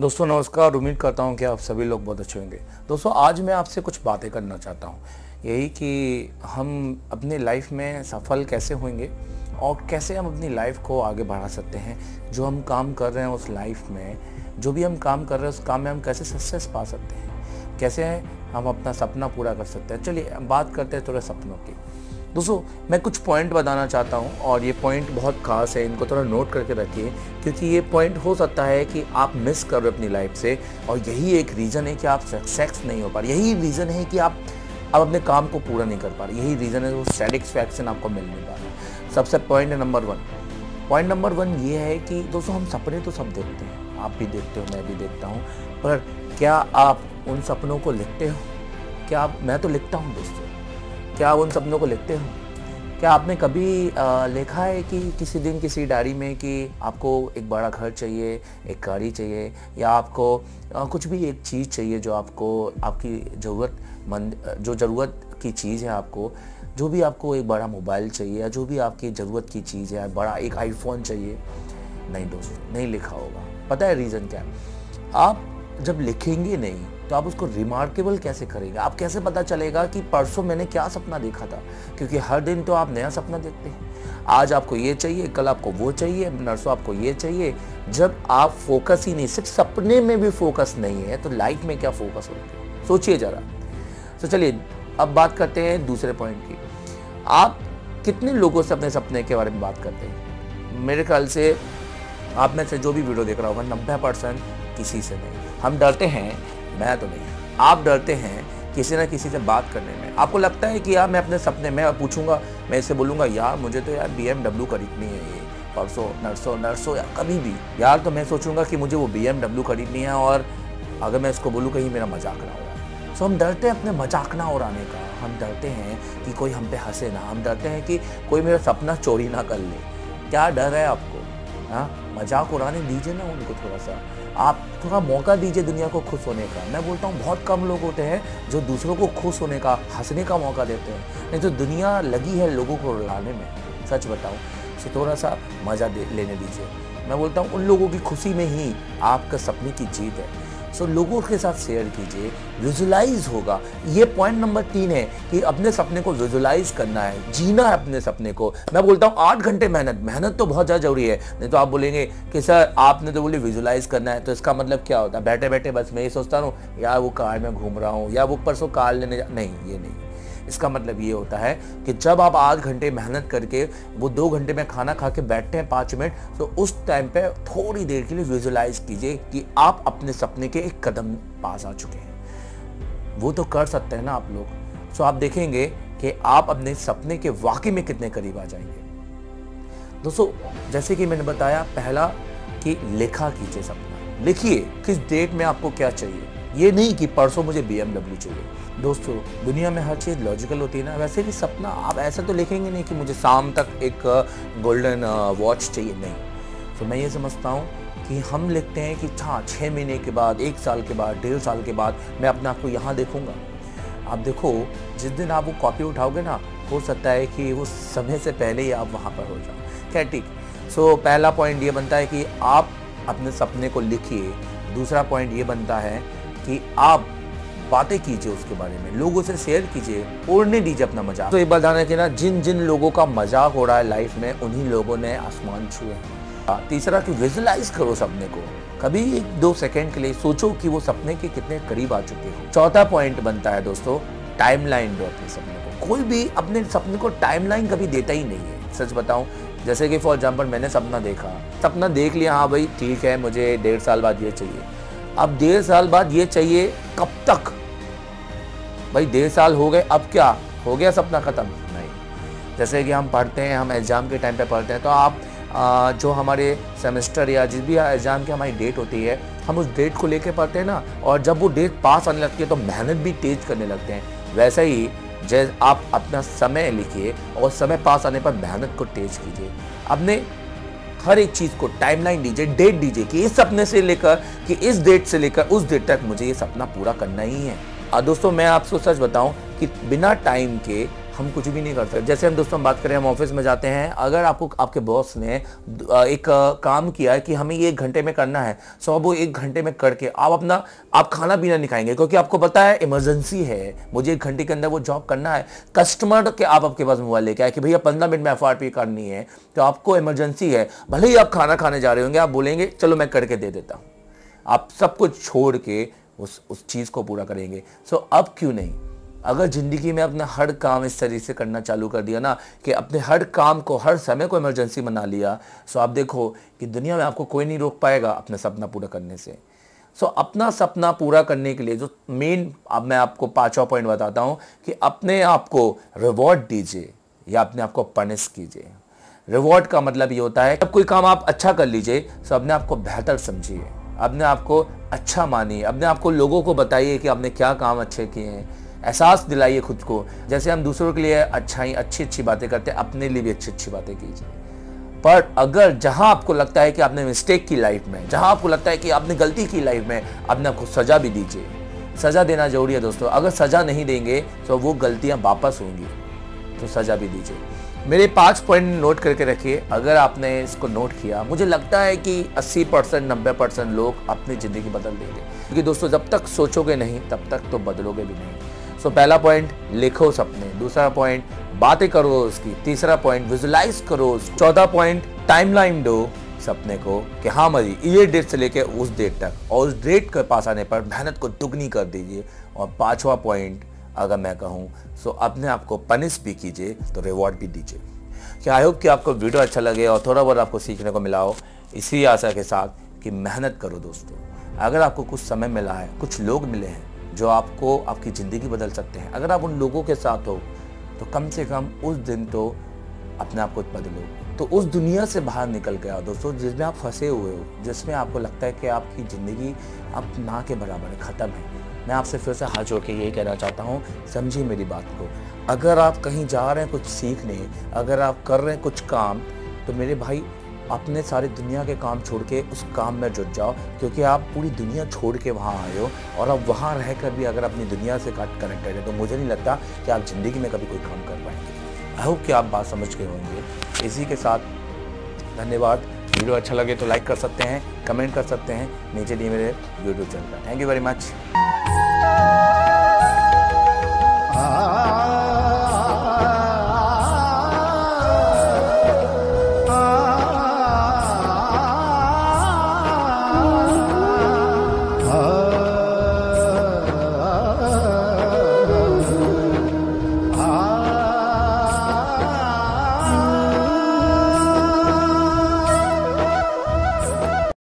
दोस्तों, नमस्कार। उम्मीद करता हूँ कि आप सभी लोग बहुत अच्छे होंगे। दोस्तों, आज मैं आपसे कुछ बातें करना चाहता हूँ। यही कि हम अपनी लाइफ में सफल कैसे होंगे और कैसे हम अपनी लाइफ को आगे बढ़ा सकते हैं। जो हम काम कर रहे हैं उस लाइफ में, जो भी हम काम कर रहे हैं, उस काम में हम कैसे सक्सेस पा सकते हैं? कैसे हम अपना सपना पूरा कर सकते हैं? चलिए, बात करते हैं थोड़े सपनों की। दोस्तों, मैं कुछ पॉइंट बताना चाहता हूँ और ये पॉइंट बहुत खास है, इनको थोड़ा नोट करके रखिए, क्योंकि ये पॉइंट हो सकता है कि आप मिस कर रहे हो अपनी लाइफ से और यही एक रीज़न है कि आप सक्सेस नहीं हो पा रहे। यही रीज़न है कि आप आप अपने काम को पूरा नहीं कर पा रहे। यही रीज़न है वो सेटिस्फैक्शन आपको मिल नहीं पा रहा सबसे point number one point number one ये है कि दोस्तों, हम सपने तो सब देखते हैं। आप भी देखते हो, मैं भी देखता हूँ। पर क्या आप उन सपनों को लिखते हो? क्या आप, मैं तो लिखता हूँ दोस्तों। क्या आप उन सपनों को लिखते हो? क्या आपने कभी लिखा है कि किसी दिन किसी डायरी में कि आपको एक बड़ा घर चाहिए, एक गाड़ी चाहिए, या आपको कुछ भी एक चीज़ चाहिए जो आपको, आपकी ज़रूरतमंद जो ज़रूरत की चीज़ है आपको, जो भी आपको एक बड़ा मोबाइल चाहिए या जो भी आपकी ज़रूरत की चीज़ है, बड़ा एक आईफोन चाहिए, नहीं दोस्तों, नहीं लिखा होगा। पता है रीज़न क्या है? आप जब लिखेंगे नहीं तो आप उसको रिमार्केबल कैसे करेंगे? आप कैसे पता चलेगा कि परसों मैंने क्या सपना देखा था? क्योंकि हर दिन तो आप नया सपना देखते हैं। आज आपको ये चाहिए, कल आपको वो चाहिए, नरसों आपको ये चाहिए। जब आप फोकस ही नहीं, सिर्फ़ सपने में भी फोकस नहीं है तो लाइफ में क्या फोकस होते हैं? सोचिए जरा। तो चलिए, अब बात करते हैं दूसरे पॉइंट की। आप कितने लोगों से अपने सपने के बारे में बात करते हैं? मेरे ख्याल से आप में से जो भी वीडियो देख रहा होगा, नब्बे परसेंट किसी से नहीं। हम डरते हैं मैं तो नहीं। आप डरते हैं किसी ना किसी से बात करने में। आपको लगता है कि यार मैं अपने सपने में पूछूँगा, मैं इसे बोलूँगा, यार, मुझे तो यार बी खरीदनी है ये, परसों, नरसों नरसों या कभी भी। यार तो मैं सोचूँगा कि मुझे वो बी खरीदनी है और अगर मैं इसको बोलूँ, कहीं मेरा मज़ाक ना हो। सो हम डरते हैं अपने मज़ाक ना उड़ाने का। हम डरते हैं कि कोई हम पे हंसे ना। हम डरते हैं कि कोई मेरा सपना चोरी ना कर ले। क्या डर है आपको? हाँ? मज़ाक उड़ाने दीजिए ना उनको थोड़ा सा। आप थोड़ा मौका दीजिए दुनिया को खुश होने का। मैं बोलता हूँ, बहुत कम लोग होते हैं जो दूसरों को खुश होने का, हंसने का मौका देते हैं। नहीं तो दुनिया लगी है लोगों को रुलाने में, सच बताऊँ। तो थोड़ा सा मज़ा लेने दीजिए। मैं बोलता हूँ, उन लोगों की खुशी में ही आपका सपने की जीत है। सो लोगों के साथ शेयर कीजिए विजुलाइज होगा। ये पॉइंट नंबर तीन है कि अपने सपने को विजुलाइज करना है, जीना है अपने सपने को। मैं बोलता हूँ, आठ घंटे मेहनत मेहनत तो बहुत ज़्यादा ज़रूरी है। नहीं तो आप बोलेंगे कि, सर, आपने तो बोले विजुलाइज करना है। तो इसका मतलब क्या होता है? बैठे बैठे बस मैं ये सोचता हूँ, यार, वो कार में घूम रहा हूँ, या वो परसों कार लेने जा नहीं, ये नहीं। इसका मतलब ये होता है कि जब आप आध घंटे मेहनत करके वो दो घंटे में खाना खा के बैठते हैं पाँच मिनट तो उस टाइम पे थोड़ी देर के लिए विजुलाइज कीजिए कि आप अपने सपने के एक कदम पास आ चुके हैं। वो तो कर सकते हैं ना आप लोग। सो आप देखेंगे कि आप अपने सपने के वाकई में कितने करीब आ जाएँगे। दोस्तों, जैसे कि मैंने बताया, पहला कि लिखा कीजिए सपना। लिखिए, किस डेट में आपको क्या चाहिए? ये नहीं कि परसों मुझे बीएमडब्ल्यू चाहिए। दोस्तों, दुनिया में हर चीज़ लॉजिकल होती है ना, वैसे भी सपना, आप ऐसा तो लिखेंगे नहीं कि मुझे शाम तक एक गोल्डन वॉच चाहिए। नहीं। तो मैं ये समझता हूँ कि हम लिखते हैं कि हाँ छः महीने के बाद, एक साल के बाद, डेढ़ साल के बाद मैं अपने आप को यहाँ देखूँगा। आप देखो, जिस दिन आप वो कॉपी उठाओगे ना, हो सकता है कि वो समय से पहले ही आप वहाँ पर हो जाओ। क्या ठीक। सो पहला पॉइंट ये बनता है कि आप अपने सपने को लिखिए। दूसरा पॉइंट ये बनता है कि आप बातें कीजिए उसके बारे में, लोगों से शेयर कीजिए ओढ़ने दीजिए अपना मज़ाक। तो एक बात ध्यान रखिए ना जिन जिन लोगों का मज़ाक हो रहा है लाइफ में, उन्हीं लोगों ने आसमान छुए हैं। तीसरा कि विजुलाइज करो सपने को। कभी एक दो सेकंड के लिए सोचो कि वो सपने के कितने करीब आ चुके हो। चौथा पॉइंट बनता है दोस्तों टाइमलाइन दो अपने सपने को। कोई भी अपने सपने को टाइम लाइन कभी देता ही नहीं है। सच बताऊँ, जैसे कि फॉर एग्ज़ाम्पल मैंने सपना देखा। सपना देख लिया हाँ भाई, ठीक है, मुझे डेढ़ साल बाद ये चाहिए। अब डेढ़ साल बाद ये चाहिए कब तक? भाई डेढ़ साल हो गए अब क्या? हो गया सपना ख़त्म? नहीं। जैसे कि हम पढ़ते हैं हम एग्ज़ाम के टाइम पे पढ़ते हैं तो आप आ, जो हमारे सेमेस्टर या जिस भी एग्ज़ाम की हमारी डेट होती है हम उस डेट को लेके पढ़ते हैं ना और जब वो डेट पास आने लगती है तो मेहनत भी तेज करने लगते हैं। वैसे ही जैसे आप अपना समय लिखिए और समय पास आने पर मेहनत को तेज कीजिए। अपने हर एक चीज़ को टाइमलाइन दीजिए डेट दीजिए कि इस सपने से लेकर, कि इस डेट से लेकर, उस डेट तक मुझे ये सपना पूरा करना ही है। और दोस्तों, मैं आपको सच बताऊँ कि बिना टाइम के हम कुछ भी नहीं कर सकते जैसे हम दोस्तों हम बात करें, हम ऑफ़िस में जाते हैं, अगर आपको, आपके बॉस ने एक काम किया है कि हमें ये एक घंटे में करना है सो अब वो एक घंटे में करके, आप अपना, आप खाना पीना नहीं खाएँगे, क्योंकि आपको पता है इमरजेंसी है, मुझे एक घंटे के अंदर वो जॉब करना है। कस्टमर के आप आपके पास मोबाइल लेके आए कि भैया पंद्रह मिनट में एफआरपी करनी है तो आपको इमरजेंसी है, भले ही आप खाना खाने जा रहे होंगे, आप बोलेंगे, चलो मैं करके दे देता हूँ। आप सब कुछ छोड़ के उस उस चीज़ को पूरा करेंगे। सो अब क्यों नहीं? अगर ज़िंदगी में अपना हर काम इस तरीके से करना चालू कर दिया ना, कि अपने हर काम को, हर समय को इमरजेंसी बना लिया सो आप देखो कि दुनिया में आपको कोई नहीं रोक पाएगा अपना सपना पूरा करने से। सो अपना सपना पूरा करने के लिए जो मेन अब मैं आपको पांचवा पॉइंट बताता हूँ कि अपने आप को रिवॉर्ड दीजिए या अपने आप को पनिश कीजिए। रिवॉर्ड का मतलब ये होता है, जब कोई काम आप अच्छा कर लीजिए तो अपने आप को बेहतर समझिए, अपने आप को अच्छा मानिए, अपने आप को लोगों को बताइए कि आपने क्या काम अच्छे किए हैं। एहसास दिलाइए खुद को। जैसे हम दूसरों के लिए अच्छाई अच्छी अच्छी बातें करते हैं, अपने लिए भी अच्छी अच्छी बातें कीजिए। पर अगर जहाँ आपको लगता है कि आपने मिस्टेक की लाइफ में, जहाँ आपको लगता है कि आपने गलती की लाइफ में अपने आपको सजा भी दीजिए। सजा देना ज़रूरी है दोस्तों। अगर सजा नहीं देंगे तो वो गलतियाँ वापस होंगी। तो सजा भी दीजिए। मेरे पाँच पॉइंट नोट करके रखिए। अगर आपने इसको नोट किया, मुझे लगता है कि 80 परसेंट, नब्बे परसेंट लोग अपनी ज़िंदगी बदल देंगे। क्योंकि दोस्तों, जब तक सोचोगे नहीं, तब तक तो बदलोगे भी नहीं। सो पहला पॉइंट लिखो सपने. दूसरा पॉइंट बातें करो उसकी. तीसरा पॉइंट विजुलाइज करो चौथा पॉइंट टाइमलाइन दो सपने को कि हाँ मरी, ये डेट से लेकर उस डेट तक. और उस डेट के पास आने पर मेहनत को दुगनी कर दीजिए. और पांचवा पॉइंट अगर मैं कहूँ सो अपने आप को पनिश भी कीजिए तो रिवॉर्ड भी दीजिए. क्या आई होप कि आपको वीडियो अच्छा लगे और थोड़ा बहुत आपको सीखने को मिला हो. इसी आशा के साथ कि मेहनत करो दोस्तों. अगर आपको कुछ समय मिला है, कुछ लोग मिले हैं जो आपको आपकी ज़िंदगी बदल सकते हैं। अगर आप उन लोगों के साथ हो तो कम से कम उस दिन तो अपने आप को बदलो। तो उस दुनिया से बाहर निकल गया दोस्तों, जिसमें आप फंसे हुए हो, जिसमें आपको लगता है कि आपकी ज़िंदगी अब ना के बराबर है, ख़त्म है। मैं आपसे फिर से हाथ जोड़ के यही कहना चाहता हूँ, समझिए मेरी बात को। अगर आप कहीं जा रहे हैं कुछ सीखने, अगर आप कर रहे हैं कुछ काम तो मेरे भाई अपने सारे दुनिया के काम छोड़ के उस काम में जुट जाओ, क्योंकि आप पूरी दुनिया छोड़ के वहाँ आए हो और अब वहाँ रह कर भी अगर अपनी दुनिया से कनेक्टेड है तो मुझे नहीं लगता कि आप ज़िंदगी में कभी कोई काम कर पाएँगे। आई होप कि आप बात समझ के होंगे। इसी के साथ धन्यवाद। वीडियो अच्छा लगे तो लाइक कर सकते हैं कमेंट कर सकते हैं, नीचे दिए मेरे यूट्यूब चैनल पर। Thank you very much